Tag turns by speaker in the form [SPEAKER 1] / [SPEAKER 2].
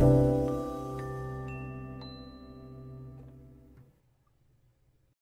[SPEAKER 1] you